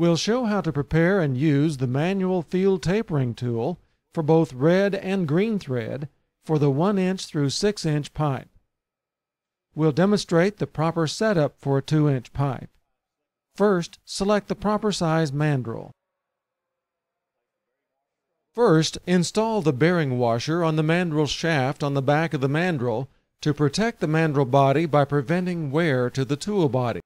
We'll show how to prepare and use the manual field tapering tool for both red and green thread for the 1 inch through 6 inch pipe. We'll demonstrate the proper setup for a 2 inch pipe. First, select the proper size mandrel. First, install the bearing washer on the mandrel shaft on the back of the mandrel to protect the mandrel body by preventing wear to the tool body.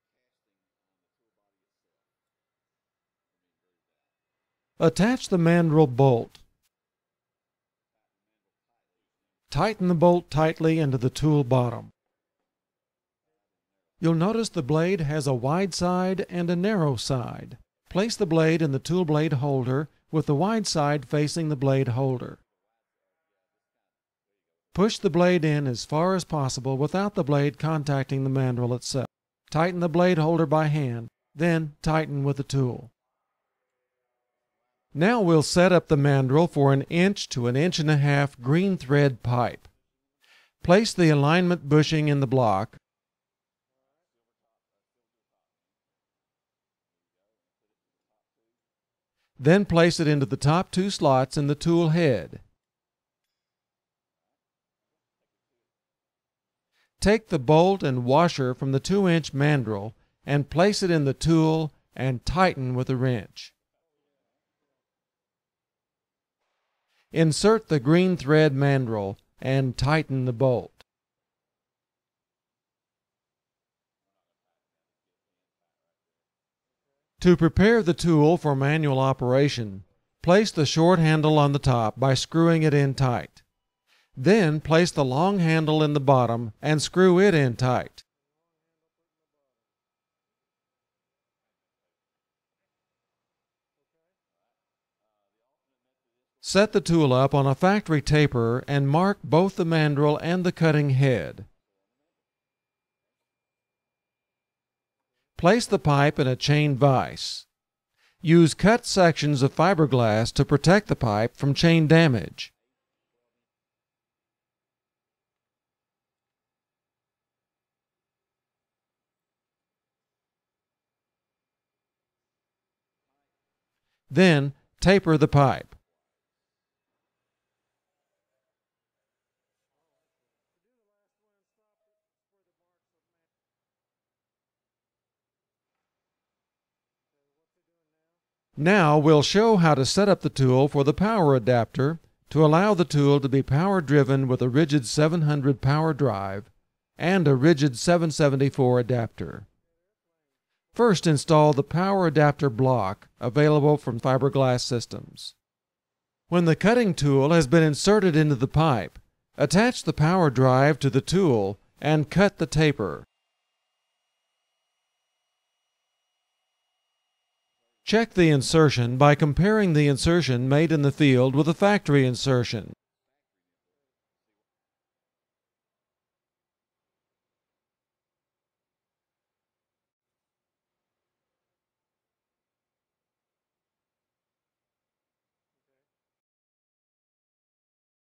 Attach the mandrel bolt. Tighten the bolt tightly into the tool bottom. You'll notice the blade has a wide side and a narrow side. Place the blade in the tool blade holder with the wide side facing the blade holder. Push the blade in as far as possible without the blade contacting the mandrel itself. Tighten the blade holder by hand, then tighten with the tool. Now we'll set up the mandrel for an inch to an inch and a half green thread pipe. Place the alignment bushing in the block. Then place it into the top two slots in the tool head. Take the bolt and washer from the 2 inch mandrel and place it in the tool and tighten with a wrench. Insert the green thread mandrel and tighten the bolt. To prepare the tool for manual operation, place the short handle on the top by screwing it in tight. Then place the long handle in the bottom and screw it in tight. Set the tool up on a factory taper and mark both the mandrel and the cutting head. Place the pipe in a chain vise. Use cut sections of fiberglass to protect the pipe from chain damage. Then taper the pipe. Now we'll show how to set up the tool for the power adapter to allow the tool to be power driven with a Ridgid 700 power drive and a Ridgid 774 adapter. First install the power adapter block available from fiberglass systems. When the cutting tool has been inserted into the pipe, attach the power drive to the tool and cut the taper. Check the insertion by comparing the insertion made in the field with a factory insertion.